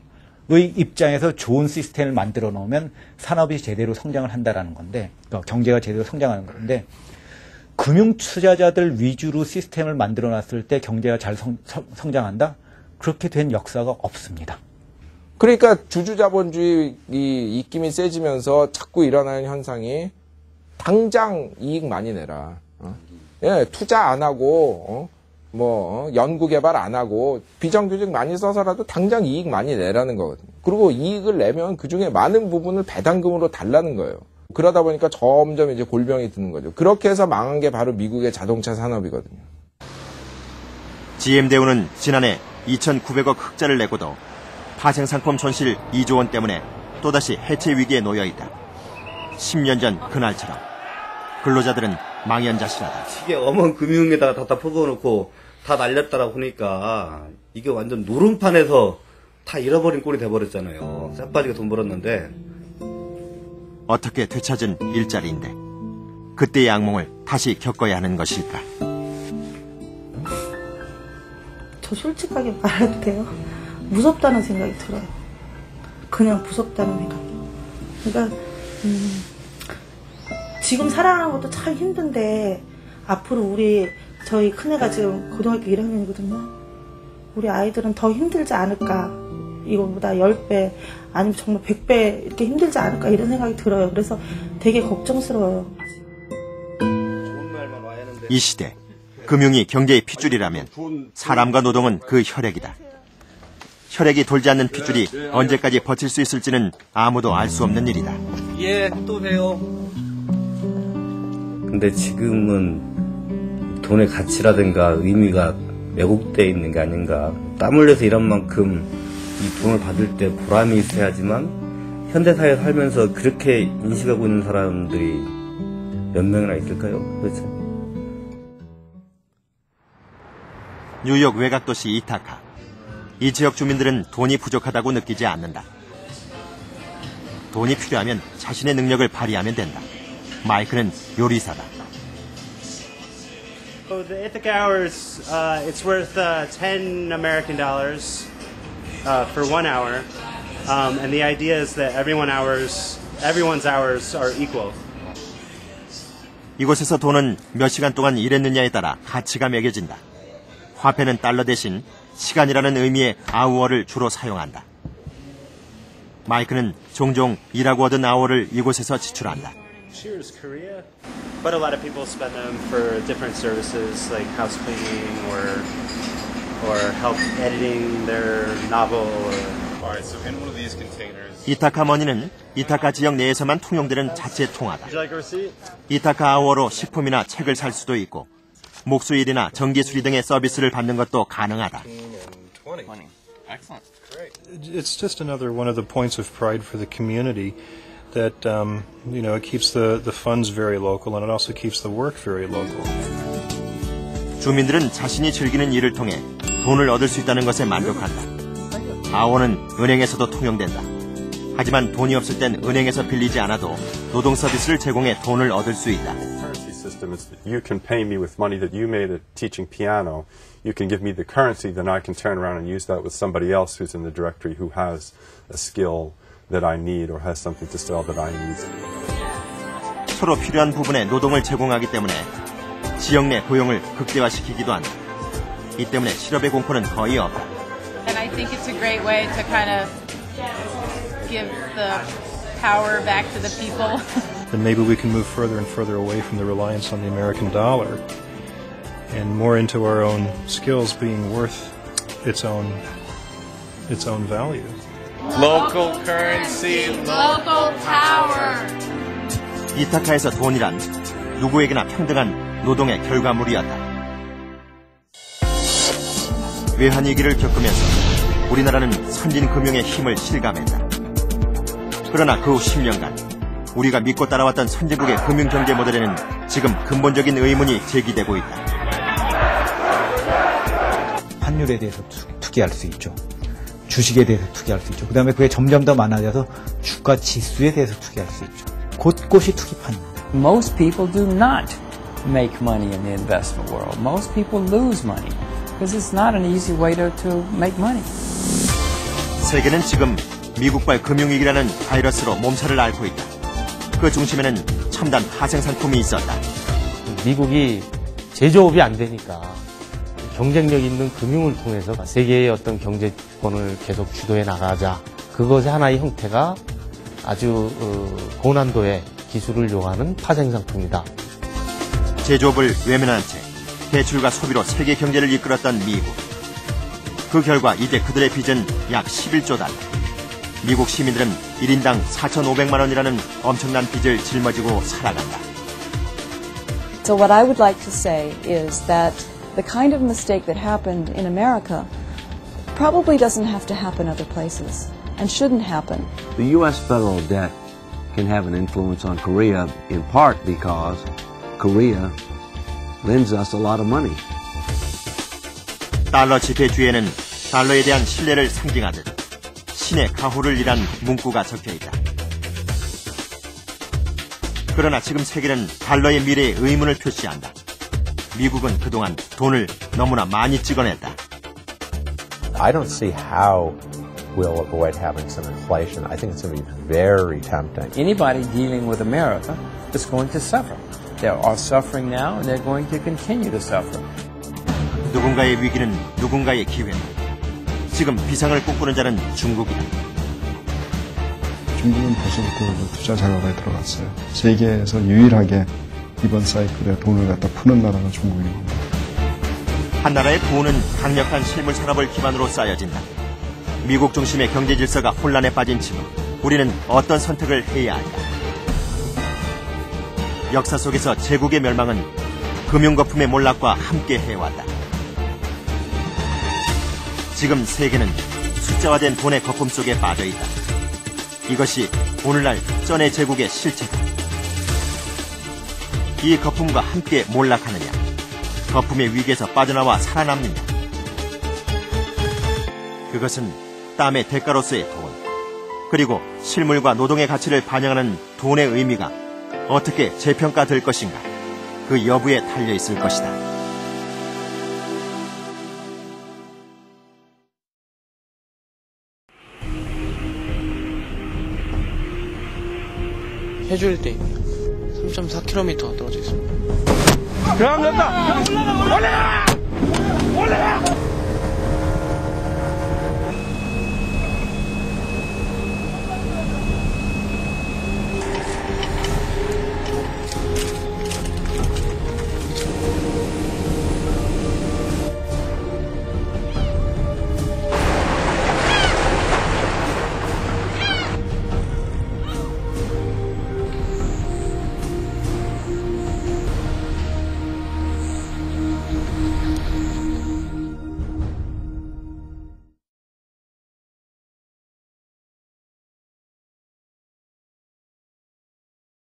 입장에서 좋은 시스템을 만들어 놓으면 산업이 제대로 성장을 한다라는 건데, 그러니까 경제가 제대로 성장하는 건데, 금융 투자자들 위주로 시스템을 만들어 놨을 때 경제가 잘 성, 성장한다? 그렇게 된 역사가 없습니다. 그러니까 주주자본주의 이 입김이 세지면서 자꾸 일어나는 현상이 당장 이익 많이 내라. 어? 예, 투자 안 하고 어? 뭐 연구 개발 안 하고 비정규직 많이 써서라도 당장 이익 많이 내라는 거거든요. 그리고 이익을 내면 그 중에 많은 부분을 배당금으로 달라는 거예요. 그러다 보니까 점점 이제 골병이 드는 거죠. 그렇게 해서 망한 게 바로 미국의 자동차 산업이거든요. GM 대우는 지난해 2,900억 흑자를 내고도 파생 상품 손실 2조 원 때문에 또다시 해체 위기에 놓여 있다. 10년 전 그날처럼 근로자들은 망연자실하다. 이게 어마어마한 금융에다가 갖다 퍼부어놓고 다 날렸다라고 하니까 이게 완전 노름판에서 다 잃어버린 꼴이 돼버렸잖아요. 쎄빠지게 돈 벌었는데 어떻게 되찾은 일자리인데 그때의 악몽을 다시 겪어야 하는 것일까? 저 솔직하게 말해도 돼요? 무섭다는 생각이 들어요. 그냥 무섭다는 생각이. 그러니까 음, 지금 살아가는 것도 참 힘든데 앞으로 우리 저희 큰애가 지금 고등학교 1학년이거든요. 우리 아이들은 더 힘들지 않을까. 이거보다 10배 아니면 정말 100배 이렇게 힘들지 않을까 이런 생각이 들어요. 그래서 되게 걱정스러워요. 이 시대 금융이 경제의 핏줄이라면 사람과 노동은 그 혈액이다. 혈액이 돌지 않는 핏줄이 언제까지 버틸 수 있을지는 아무도 알 수 없는 일이다. 예, 또 봬요. 근데 지금은 돈의 가치라든가 의미가 왜곡되어 있는 게 아닌가. 땀 흘려서 일한 만큼 이 돈을 받을 때 보람이 있어야지만 현대사회에 살면서 그렇게 인식하고 있는 사람들이 몇 명이나 있을까요? 도대체? 뉴욕 외곽도시 이타카. 이 지역 주민들은 돈이 부족하다고 느끼지 않는다. 돈이 필요하면 자신의 능력을 발휘하면 된다. 마이크는 요리사다. So the Ithaca hours, uh, it's worth uh, 10 American dollars uh, for one hour. Um, and the idea is that everyone hours, everyone's hours are equal. 이곳에서 돈은 몇 시간 동안 일했느냐에 따라 가치가 매겨진다. 화폐는 달러 대신 시간이라는 의미의 아우어를 주로 사용한다. 마이크는 종종 일하고 얻은 아우어를 이곳에서 지출한다. Cheers, Korea. But a lot of people spend them for different services like house cleaning or or help editing their novel or Alright, so in one of these containers. 이타카 머니는 이타카 지역 내에서만 통용되는 자체 통화다. Would you like a receipt? 이타카 아워로 식품이나 책을 살 수도 있고 목수일이나 전기 수리 등의 서비스를 받는 것도 가능하다. Excellent. It's just another one of the points of pride for the community that um, you know it keeps the, the funds very local and it also keeps the work very local. 주민들은 자신이 즐기는 일을 통해 돈을 얻을 수 있다는 것에 만족한다. 아워는 은행에서도 통용된다. 하지만 돈이 없을 땐 은행에서 빌리지 않아도 노동 서비스를 제공해 돈을 얻을 수 있다. currency system is that you can pay me with money that you made at teaching piano. You can give me the currency, then I can turn around and use that with somebody else who's in the directory who has a skill that I need or has something to sell that I need. 서로 필요한 부분에 노동을 제공하기 때문에 지역 내 고용을 극대화시키기도 한다. 이 때문에 실업의 공포는 거의 없다. And I think it's a great way to kind of give the power back to the people. [laughs] Then maybe we can move further and further away from the reliance on the American dollar and more into our own skills being worth its own its own value. Local currency, Local power. 이타카에서 돈이란 누구에게나 평등한 노동의 결과물이었다. 외환위기를 겪으면서 우리나라는 선진 금융의 힘을 실감했다. 그러나 그 후 10년간 우리가 믿고 따라왔던 선진국의 금융경제 모델에는 지금 근본적인 의문이 제기되고 있다. 환율에 대해서 투, 투기할 수 있죠. 주식에 대해서 투기할 수 있죠. 그 다음에 그게 점점 더 많아져서 주가 지수에 대해서 투기할 수 있죠. 곳곳이 투기판입니다. Most people do not make money in the investment world. Most people lose money because it's not an easy way to, to make money. 세계는 지금 미국발 금융위기라는 바이러스로 몸살을 앓고 있다. 그 중심에는 첨단 파생 상품이 있었다. 미국이 제조업이 안 되니까 경쟁력 있는 금융을 통해서 세계의 어떤 경제권을 계속 주도해 나가자. 그것의 하나의 형태가 아주 어, 고난도의 기술을 요하는 파생 상품이다. 제조업을 외면한 채 대출과 소비로 세계 경제를 이끌었던 미국. 그 결과 이제 그들의 빚은 약 11조 달러. 미국 시민들은 1인당 4,500만 원이라는 엄청난 빚을 짊어지고 살아간다. So what I would like to say is that the kind of mistake that happened in America probably doesn't have to happen other places and shouldn't happen. The U.S. federal debt can have an influence on Korea in part because Korea lends us a lot of money. 달러 지폐주에는 달러에 대한 신뢰를 상징하듯 신의 가호를 일한 문구가 적혀 있다. 그러나 지금 세계는 달러의 미래에 의문을 표시한다. 미국은 그동안 돈을 너무나 많이 찍어냈다. I don't see how we'll avoid having some inflation. I think it's going to be very tempting. Anybody dealing with America is going to suffer. They are suffering now and they're going to continue to suffer. 누군가의 위기는 누군가의 기회다. 지금 비상을 꿈꾸는 자는 중국이다. 중국은 벌써부터 투자 자극에 들어갔어요. 세계에서 유일하게 이번 사이클에 돈을 갖다 푸는 나라가 중국인 겁니다. 한 나라의 부는 강력한 실물 산업을 기반으로 쌓여진다. 미국 중심의 경제 질서가 혼란에 빠진 지금 우리는 어떤 선택을 해야 할까? 역사 속에서 제국의 멸망은 금융거품의 몰락과 함께 해왔다. 지금 세계는 숫자화된 돈의 거품 속에 빠져 있다. 이것이 오늘날 전의 제국의 실체다. 이 거품과 함께 몰락하느냐? 거품의 위기에서 빠져나와 살아남느냐? 그것은 땀의 대가로서의 돈, 그리고 실물과 노동의 가치를 반영하는 돈의 의미가 어떻게 재평가될 것인가? 그 여부에 달려 있을 것이다. 해주일대 3.4km 떨어져 있습니다. 그럼 간다! 올라가! 올라가! 올라가!